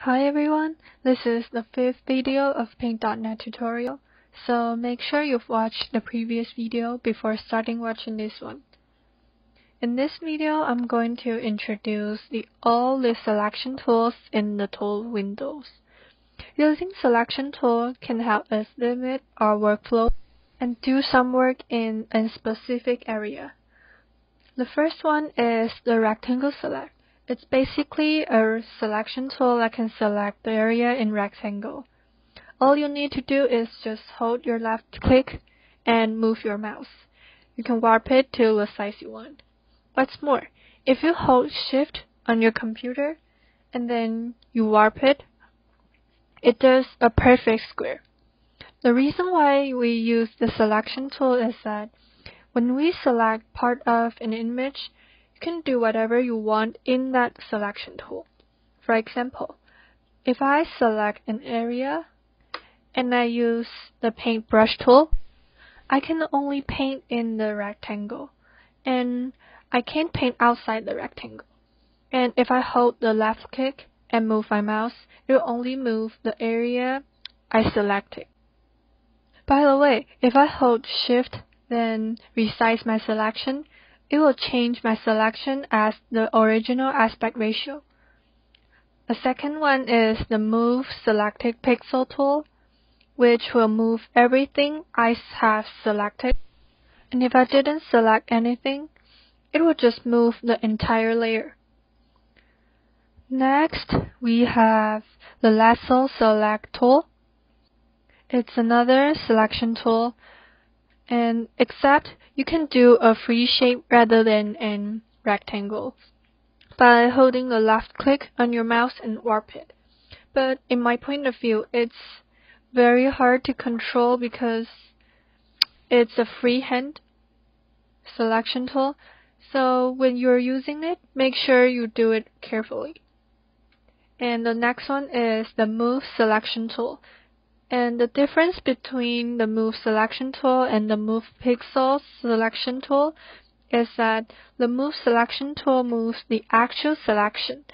Hi everyone, this is the fifth video of Paint.net tutorial, so make sure you've watched the previous video before starting watching this one. In this video, I'm going to introduce the, all the selection tools in the tool windows. Using selection tool can help us limit our workflow and do some work in a specific area. The first one is the rectangle select. It's basically a selection tool that can select the area in rectangle. All you need to do is just hold your left click and move your mouse. You can warp it to the size you want. What's more, if you hold shift on your computer and then you warp it, it does a perfect square. The reason why we use the selection tool is that when we select part of an image, you can do whatever you want in that selection tool. For example, if I select an area and I use the paintbrush tool, I can only paint in the rectangle and I can't paint outside the rectangle. And if I hold the left click and move my mouse, it will only move the area I selected. By the way, if I hold shift then resize my selection, it will change my selection as the original aspect ratio. The second one is the Move Selected Pixel tool, which will move everything I have selected. And if I didn't select anything, it will just move the entire layer. Next, we have the Lasso Select tool. It's another selection tool and except you can do a free shape rather than an rectangle by holding the left click on your mouse and warp it. But in my point of view, it's very hard to control because it's a freehand selection tool. So when you're using it, make sure you do it carefully. And the next one is the move selection tool. And the difference between the Move Selection tool and the Move Pixel Selection tool is that the Move Selection tool moves the actual selection.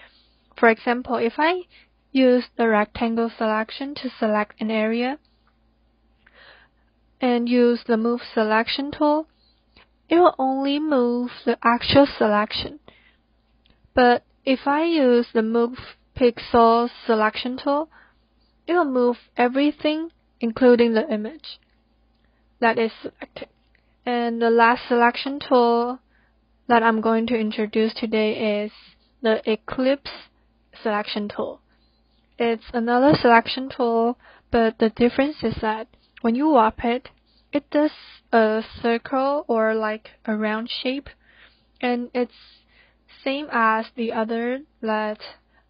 For example, if I use the rectangle selection to select an area and use the Move Selection tool, it will only move the actual selection. But if I use the Move Pixel Selection tool, it will move everything, including the image that is selected. And the last selection tool that I'm going to introduce today is the Ellipse selection tool. It's another selection tool, but the difference is that when you warp it, it does a circle or like a round shape, and it's same as the other that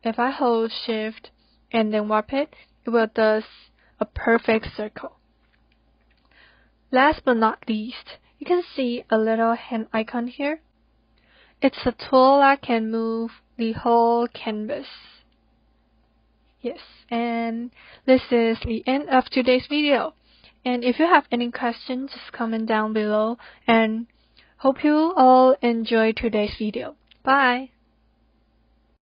if I hold shift and then warp it, it will thus a perfect circle. Last but not least, you can see a little hand icon here. It's a tool that can move the whole canvas. Yes, and this is the end of today's video. And if you have any questions, just comment down below and hope you all enjoy today's video. Bye!